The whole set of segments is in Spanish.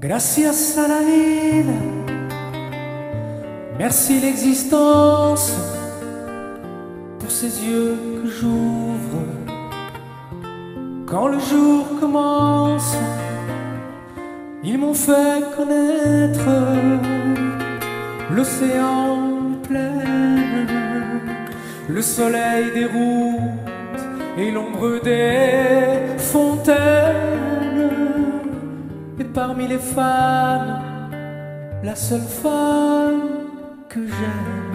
Gracias à la vida, merci l'existence pour ces yeux que j'ouvre. Quand le jour commence, ils m'ont fait connaître l'océan plein, le soleil des routes et l'ombre des fontaines. Parmi les femmes, la seule femme que j'aime.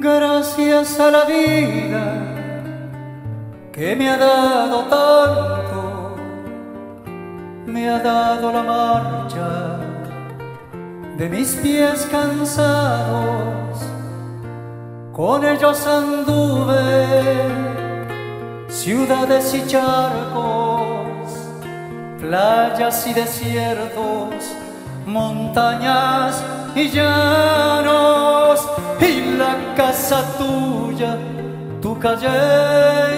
Gracias a la vida que me ha dado tanto, me ha dado la marcha de mis pies cansados, con ellos anduve ciudades y charcos, playas y desiertos, montañas y llanos, y la casa tuya, tu calle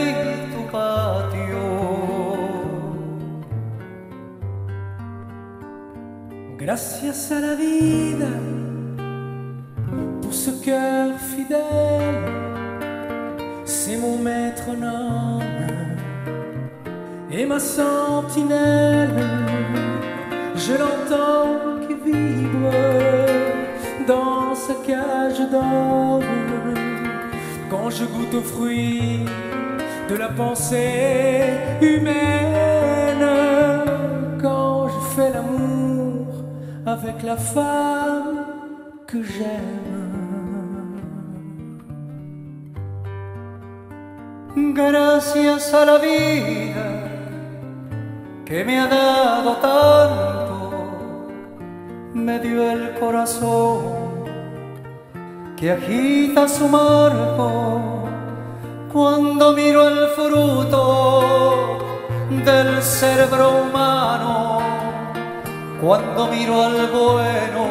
y tu patio. Gracias à la vida pour ce cœur fidèle, c'est mon métronome et ma sentinelle. Je l'entends qui vibre dans sa cage d'or quand je goûte aux fruits de la pensée humaine, quand je fais l'amour avec la femme que j'aime. Gracias a la vida que me ha dado tanto, me dio el corazón que agita su marco cuando miro el fruto del cerebro humano, cuando miro al bueno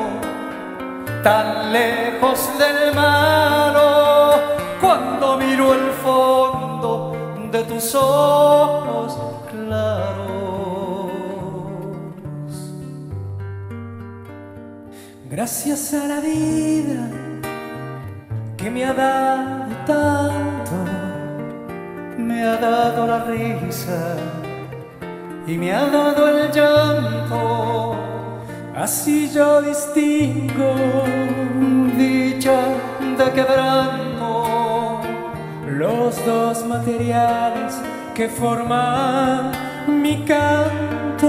tan lejos del malo, cuando miro el fondo de tus ojos claros. Gracias a la vida que me ha dado tanto, me ha dado la risa y me ha dado el llanto. así yo distingo dicha de quebranto, los dos materiales que forman mi canto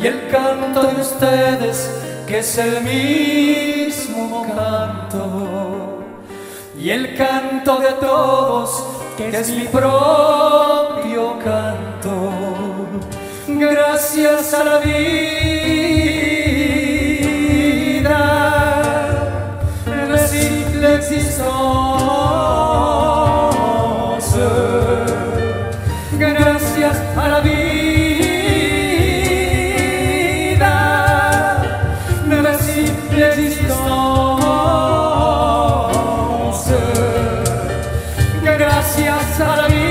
y el canto de ustedes que es el mismo canto y el canto de todos que es mi propio canto. Gracias a la vida gracias a la vida.